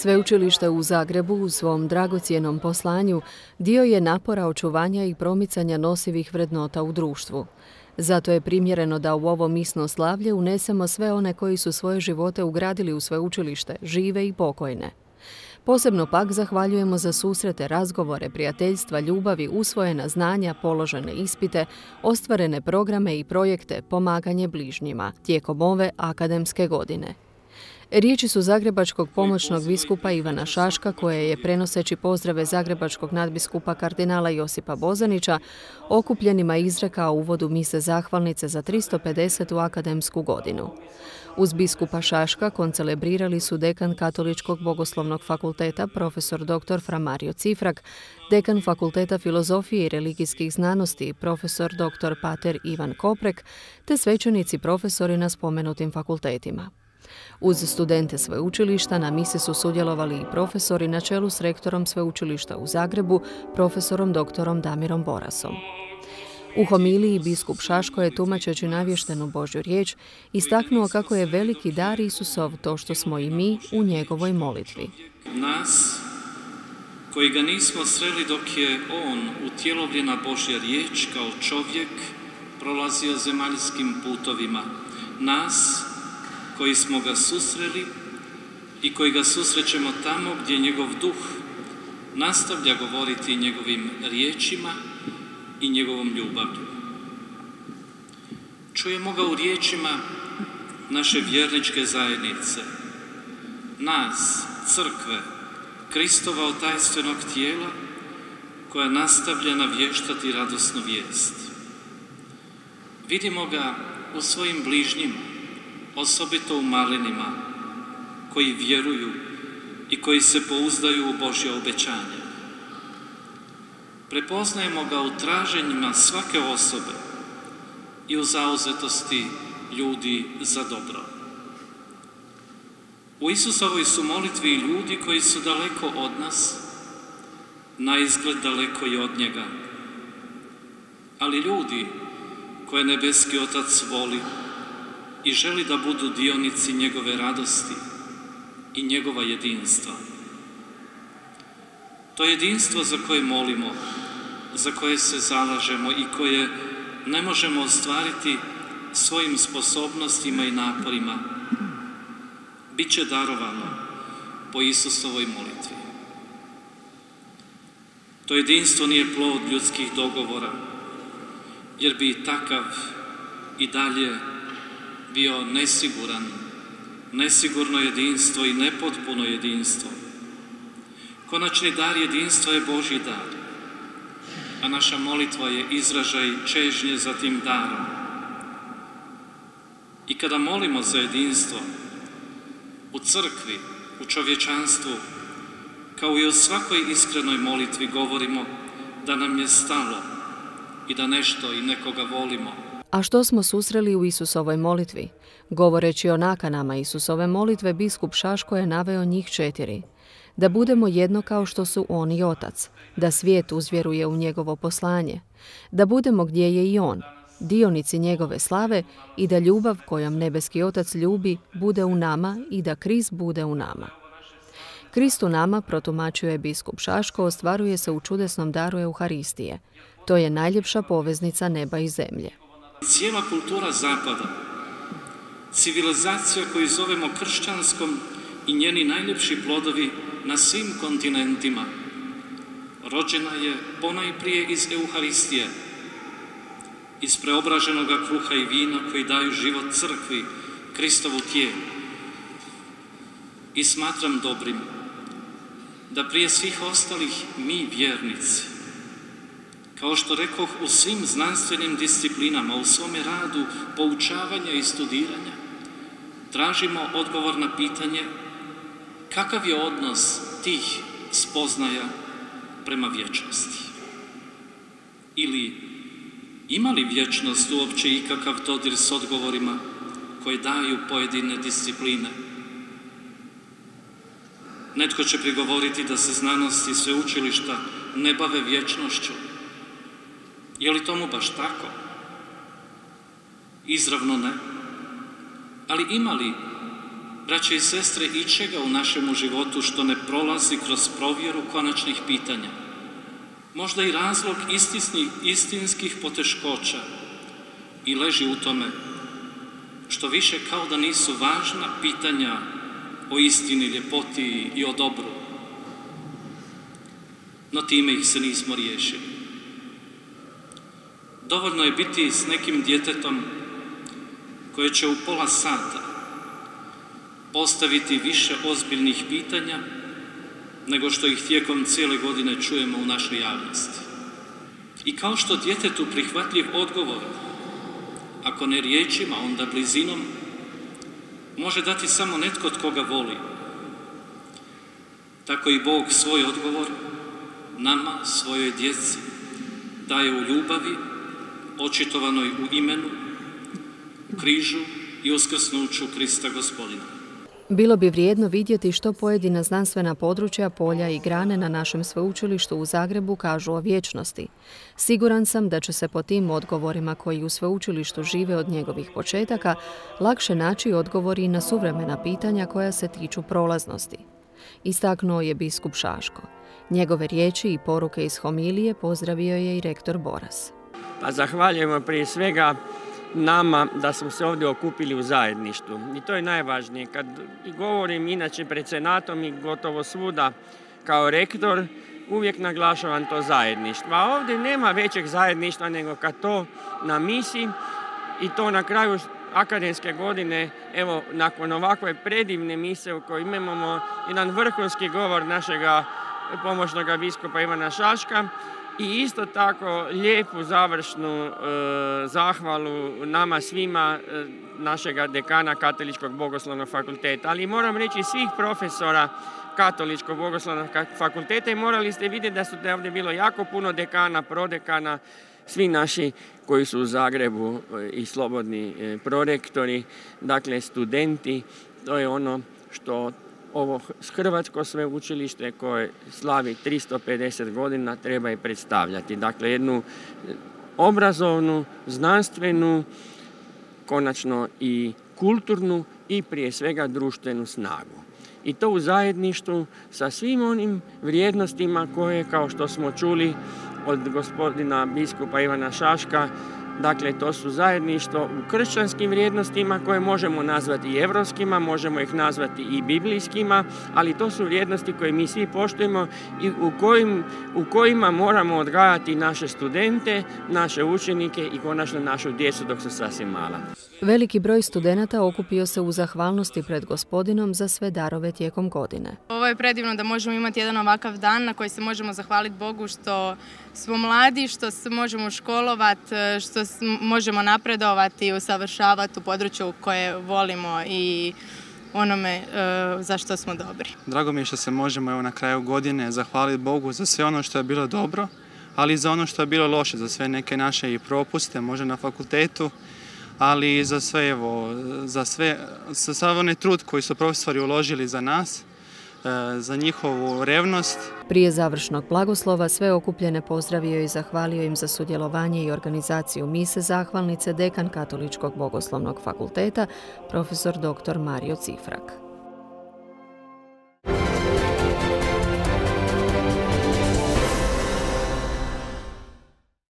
Sveučilište u Zagrebu u svom dragocjenom poslanju dio je napora očuvanja i promicanja nosivih vrednota u društvu. Zato je primjereno da u ovo misno slavlje unesemo sve one koji su svoje živote ugradili u sveučilište, žive i pokojne. Posebno pak zahvaljujemo za susrete, razgovore, prijateljstva, ljubavi, usvojena znanja, položene ispite, ostvarene programe i projekte, pomaganje bližnjima tijekom ove akademske godine. Riječi su zagrebačkog pomoćnog biskupa Ivana Šaška, koje je prenoseći pozdrave zagrebačkog nadbiskupa kardinala Josipa Bozanića, okupljenima izrekao uvodu mise zahvalnice za 350. akademsku godinu. Uz biskupa Šaška koncelebrirali su dekan Katoličkog bogoslovnog fakulteta profesor dr. Framario Cifrak, dekan Fakulteta filozofije i religijskih znanosti profesor dr. Pater Ivan Koprek, te svećenici profesori na spomenutim fakultetima. Uz studente sveučilišta na misi su sudjelovali i profesori na čelu s rektorom sveučilišta u Zagrebu, profesorom doktorom Damirom Borasom. U homiliji biskup Šaško je tumačeći navještenu Božju riječ istaknuo kako je veliki dar Isusov to što smo i mi u njegovoj molitvi. Nas koji ga nismo sreli dok je on utjelovljena Božja riječ kao čovjek prolazio zemaljskim putovima. Nas koji smo ga susreli i koji ga susrećemo tamo gdje njegov duh nastavlja govoriti njegovim riječima i njegovom ljubavlju. Čujemo ga u riječima naše vjerničke zajednice, nas, crkve, Kristova otajstvenog tijela, koja nastavlja navještati radosnu vijest. Vidimo ga u svojim bližnjima, osobito u malinima, koji vjeruju i koji se pouzdaju u Božje obećanje. Prepoznajemo ga u traženjima svake osobe i u zauzetosti ljudi za dobro. U Isusovoj su molitvi ljudi koji su daleko od nas, na izgled daleko i od njega. Ali ljudi koje nebeski Otac voli, i želi da budu dionici njegove radosti i njegova jedinstva. To jedinstvo za koje molimo, za koje se zalažemo i koje ne možemo ostvariti svojim sposobnostima i naporima, bit će darovano po Isusovoj molitvi. To jedinstvo nije plod ljudskih dogovora, jer bi takav i dalje bio nesiguran, nesigurno jedinstvo i nepotpuno jedinstvo. Konačni dar jedinstva je Boži dar, a naša molitva je izražaj čežnje za tim darom. I kada molimo za jedinstvo, u crkvi, u čovječanstvu, kao i u svakoj iskrenoj molitvi govorimo da nam je stalo i da nešto i nekoga volimo, a što smo susreli u Isusovoj molitvi? Govoreći o nakanama Isusove molitve, biskup Šaško je naveo njih četiri. Da budemo jedno kao što su on i otac, da svijet uzvjeruje u njegovo poslanje, da budemo gdje je i on, dionici njegove slave i da ljubav kojom nebeski otac ljubi bude u nama i da Krist bude u nama. Kristu nama, protumačuje biskup Šaško, ostvaruje se u čudesnom daru Euharistije. To je najljepša poveznica neba i zemlje. Cijela kultura zapada, civilizacija koju zovemo kršćanskom i njeni najljepši plodovi na svim kontinentima, rođena je ponajprije iz Euharistije, iz preobraženoga kruha i vina koji daju život crkvi, Kristovu tijelu. I smatram dobrim da prije svih ostalih mi vjernici kao što rekoh, u svim znanstvenim disciplinama, u svome radu poučavanja i studiranja, tražimo odgovor na pitanje kakav je odnos tih spoznaja prema vječnosti. Ili ima li vječnost uopće ikakav dodir s odgovorima koje daju pojedine discipline? Netko će prigovoriti da se znanost i sveučilišta ne bave vječnošću. Je li tomu baš tako? Izravno ne. Ali ima li, braće i sestre, ičega u našemu životu što ne prolazi kroz provjeru konačnih pitanja? Možda i razlog istinskih poteškoća i leži u tome što više kao da nisu važna pitanja o istini, ljepoti i o dobru. No time ih se nismo riješili. Dovoljno je biti s nekim djetetom koje će u pola sata postaviti više ozbiljnih pitanja nego što ih tijekom cijele godine čujemo u našoj javnosti. I kao što djetetu prihvatljiv odgovor, ako ne riječima, onda blizinom, može dati samo netko tko ga voli. Tako i Bog svoj odgovor nama, svojoj djeci, daje u ljubavi, očitovanoj u imenu, u križu i uskrsnuću Krista gospodina. Bilo bi vrijedno vidjeti što pojedina znanstvena područja, polja i grane na našem sveučilištu u Zagrebu kažu o vječnosti. Siguran sam da će se po tim odgovorima koji u sveučilištu žive od njegovih početaka lakše naći odgovori na suvremena pitanja koja se tiču prolaznosti. Istaknuo je biskup Šaško. Njegove riječi i poruke iz homilije pozdravio je i rektor Boras. Pa zahvaljujemo prije svega nama da smo se ovdje okupili u zajedništvu. I to je najvažnije. Kad govorim inače pred senatom i gotovo svuda kao rektor, uvijek naglašavam to zajedništvo. A ovdje nema većeg zajedništva nego kad to na misiji i to na kraju akademske godine, evo, nakon ovakve predivne mise u kojoj imamo jedan vrhunski govor našega pomoćnog biskupa Ivana Šaška, i isto tako lijepu završnu e, zahvalu nama svima e, našega dekana Katoličkog bogoslovnog fakulteta. Ali moram reći svih profesora Katoličkog bogoslovnog fakulteta i morali ste vidjeti da su da ovdje bilo jako puno dekana, prodekana, svi naši koji su u Zagrebu e, i slobodni prorektori, dakle studenti, to je ono što ovo Hrvatsko sveučilište koje slavi 350 godina treba i predstavljati. Dakle, jednu obrazovnu, znanstvenu, konačno i kulturnu i prije svega društvenu snagu. I to u zajedništvu sa svim onim vrijednostima koje, kao što smo čuli od gospodina biskupa Ivana Šaška, Dakle, to su zajedništvo u kršćanskim vrijednostima koje možemo nazvati i evropskima, možemo ih nazvati i biblijskima, ali to su vrijednosti koje mi svi poštujemo i u, kojim, u kojima moramo odgajati naše studente, naše učenike i konačno našu djecu dok su sasvim mala. Veliki broj studenata okupio se u zahvalnosti pred gospodinom za sve darove tijekom godine. Ovo je predivno da možemo imati jedan ovakav dan na koji se možemo zahvaliti Bogu što smo mladi, što se možemo školovati, što možemo napredovati i usavršavati u području koje volimo i onome e, za što smo dobri. Drago mi je što se možemo evo, na kraju godine zahvaliti Bogu za sve ono što je bilo dobro, ali i za ono što je bilo loše, za sve neke naše i propuste, možda na fakultetu, ali i za sve, evo, za sve, za sav onaj trud koji su profesori uložili za nas, e, za njihovu revnost. Prije završnog blagoslova sve okupljene pozdravio i zahvalio im za sudjelovanje i organizaciju mise zahvalnice dekan Katoličkog bogoslovnog fakulteta, profesor dr. Mario Cifrak.